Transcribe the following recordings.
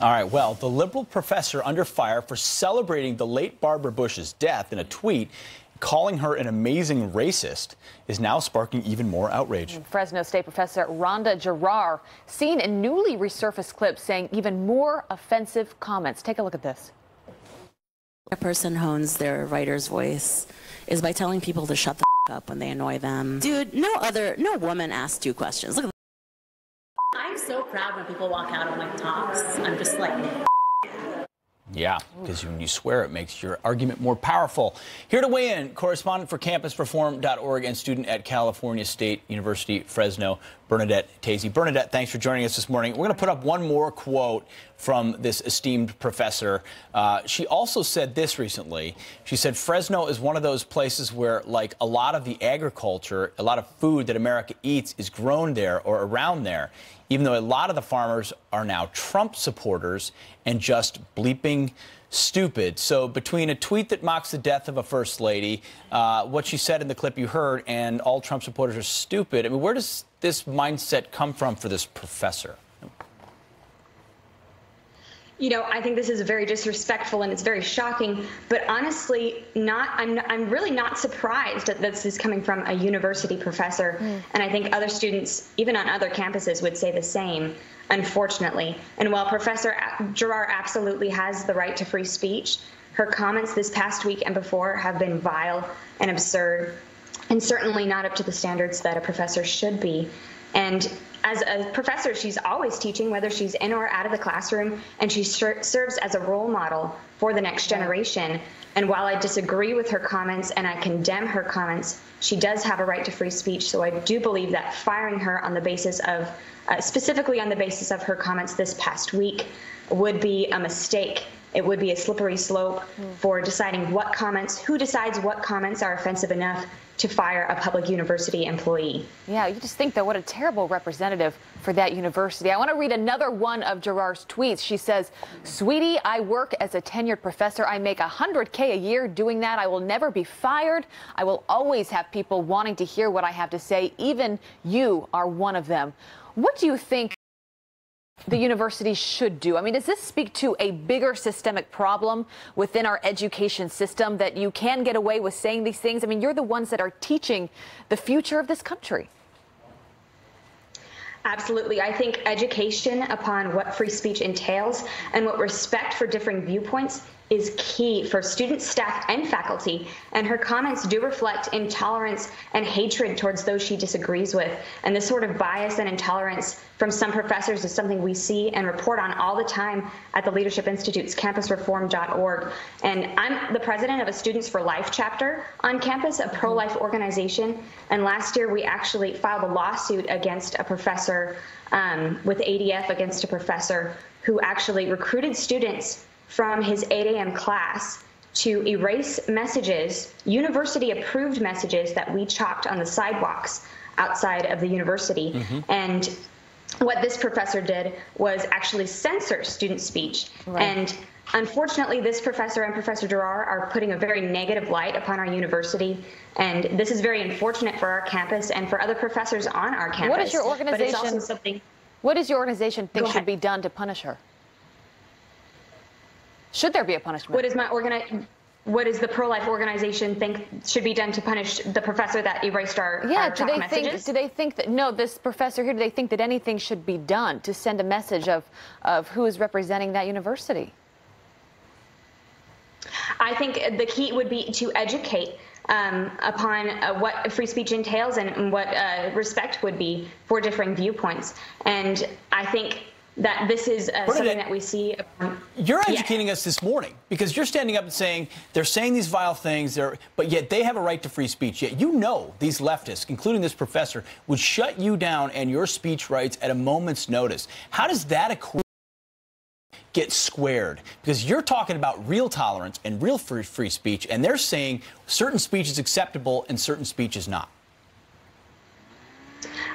All right, well, the liberal professor under fire for celebrating the late Barbara Bush's death in a tweet calling her an amazing racist is now sparking even more outrage. Fresno State professor Randa Jarrar seen in newly resurfaced clips saying even more offensive comments. Take a look at this. A person hones their writer's voice is by telling people to shut the up when they annoy them. Dude, no other, no woman asked two questions. Look at I'm so proud when people walk out of my talks. I'm just like, yeah, because when you swear, it makes your argument more powerful. Here to weigh in, correspondent for campusreform.org and student at California State University, Fresno, Bernadette Tasy. Bernadette, thanks for joining us this morning. We're going to put up one more quote from this esteemed professor. Uh, she also said this recently. She said Fresno is one of those places where, like a lot of the agriculture, a lot of food that America eats is grown there or around there even though a lot of the farmers are now Trump supporters and just bleeping stupid. So between a tweet that mocks the death of a first lady, uh, what she said in the clip you heard, and all Trump supporters are stupid, I mean, where does this mindset come from for this professor? You know, I think this is very disrespectful and it's very shocking. But honestly, not I'm I'm really not surprised that this is coming from a university professor, mm. and I think other students, even on other campuses, would say the same. Unfortunately, and while Professor Jarrar absolutely has the right to free speech, her comments this past week and before have been vile and absurd, and certainly not up to the standards that a professor should be. And as a professor, she's always teaching, whether she's in or out of the classroom, and she serves as a role model for the next generation. And while I disagree with her comments and I condemn her comments, she does have a right to free speech. So I do believe that firing her on the basis of, uh, specifically on the basis of her comments this past week, would be a mistake. It would be a slippery slope mm. for deciding what comments, who decides what comments are offensive enough to fire a public university employee. Yeah, you just think that what a terrible representative for that university. I want to read another one of Jarrar's tweets. She says, Sweetie, I work as a tenured professor. I make 100K a year doing that. I will never be fired. I will always have people wanting to hear what I have to say. Even you are one of them. What do you think? The university should do? I mean, does this speak to a bigger systemic problem within our education system that you can get away with saying these things? I mean, you're the ones that are teaching the future of this country. Absolutely. I think education upon what free speech entails and what respect for differing viewpoints is key for students, staff, and faculty, and her comments do reflect intolerance and hatred towards those she disagrees with. And this sort of bias and intolerance from some professors is something we see and report on all the time at the Leadership Institute's campusreform.org. And I'm the president of a Students for Life chapter on campus, a pro life organization. And last year we actually filed a lawsuit against a professor um, with ADF against a professor who actually recruited students from his 8 a.m. class to erase messages, university approved messages that we chalked on the sidewalks outside of the university. Mm-hmm. And what this professor did was actually censor student speech. Right. And unfortunately, this professor and Professor Jarrar are putting a very negative light upon our university. And this is very unfortunate for our campus and for other professors on our campus. What is your organization? What does your organization think should be done to punish her? Should there be a punishment? What is my organi- what does the pro-life organization think should be done to punish the professor that erased our yeah our do they messages? think do they think that no this professor here do they think that anything should be done to send a message of of who is representing that university i think the key would be to educate um, upon uh, what free speech entails and what uh, respect would be for differing viewpoints and i think that this is uh, something that we see. You're educating us this morning because you're standing up and saying they're saying these vile things, but yet they have a right to free speech. Yet you know these leftists, including this professor, would shut you down and your speech rights at a moment's notice. How does that equate? get squared because you're talking about real tolerance and real free, free speech, and they're saying certain speech is acceptable and certain speech is not.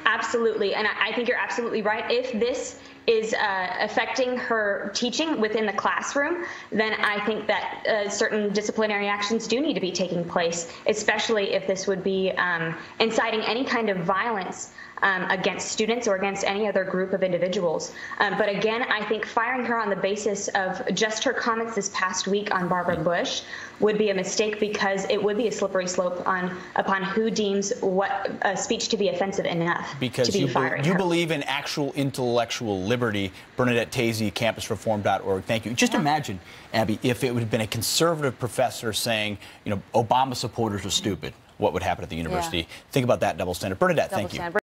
Absolutely. And I think you're absolutely right. If this is uh, affecting her teaching within the classroom, then I think that uh, certain disciplinary actions do need to be taking place, especially if this would be um, inciting any kind of violence um, against students or against any other group of individuals. Um, but again, I think firing her on the basis of just her comments this past week on Barbara Bush would be a mistake because it would be a slippery slope on upon who deems what a speech to be offensive enough because to be you, be, you believe in actual intellectual liberty. Bernadette Tasy, campusreform.org. Thank you. Just imagine, Abby, if it would have been a conservative professor saying, you know, Obama supporters are stupid. What would happen at the university? Think about that double standard. Bernadette, Double thank you. standard.